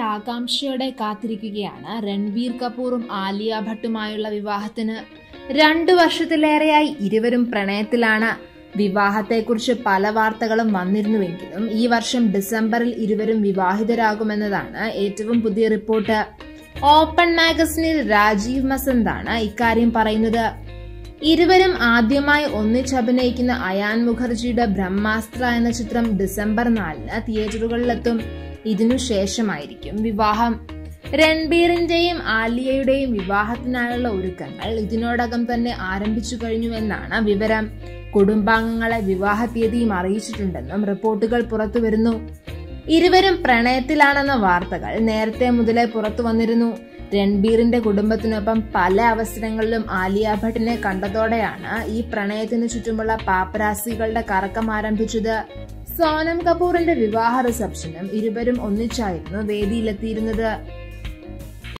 ആകാംക്ഷയോടെ കാത്തിരിക്കുകയാണ് രൺബീർ കപൂറും ആലിയ ഭട്ടുമായുള്ള വിവാഹത്തിന്. രണ്ടു വർഷത്തിലേറെയായി ഇരുവരും പ്രണയത്തിലാണ്. വിവാഹത്തെക്കുറിച്ച് പല വാർത്തകളും വന്നിരുന്നുവെങ്കിലും ഈ വർഷം ഡിസംബറിൽ ഇരുവരും വിവാഹിതരാകുമെന്നതാണ് ഏറ്റവും പുതിയ റിപ്പോർട്ട്. ഓപ്പൺ മാഗസിനിൽ രാജീവ് മസന്താണ് ഇക്കാര്യം പറയുന്നത്. ഇരുവരും ആദ്യമായി ഒന്നിച്ചഭിനയിക്കുന്ന അയാൻ മുഖർജിയുടെ ബ്രഹ്മാസ്ത്ര എന്ന ചിത്രം ഡിസംബർ നാലിന് തിയേറ്ററുകളിലെത്തും. ഇതിനു ശേഷമായിരിക്കും വിവാഹം. രൺബീറിന്റെയും ആലിയയുടെയും വിവാഹത്തിനായുള്ള ഒരുക്കങ്ങൾ ഇതിനോടകം തന്നെ ആരംഭിച്ചു കഴിഞ്ഞുവെന്നാണ് വിവരം. കുടുംബാംഗങ്ങളെ വിവാഹ തീയതിയും അറിയിച്ചിട്ടുണ്ടെന്നും റിപ്പോർട്ടുകൾ പുറത്തുവരുന്നു ഇരുവരും പ്രണയത്തിലാണെന്ന വാർത്തകൾ നേരത്തെ മുതലേ പുറത്തു വന്നിരുന്നു. രൺബീറിന്റെ കുടുംബത്തിനൊപ്പം പല അവസരങ്ങളിലും ആലിയ ഭട്ടിനെ കണ്ടതോടെയാണ് ഈ പ്രണയത്തിന് ചുറ്റുമുള്ള പാപ്പരാസികളുടെ കറക്കം ആരംഭിച്ചത്. സോനം കപൂറിന്റെ വിവാഹ റിസപ്ഷനും ഇരുവരും ഒന്നിച്ചായിരുന്നു വേദിയിലെത്തിയിരുന്നത്.